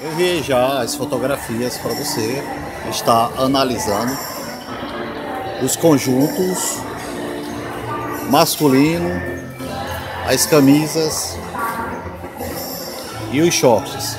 Eu enviei já as fotografias para você está analisando os conjuntos masculino, as camisas e os shorts.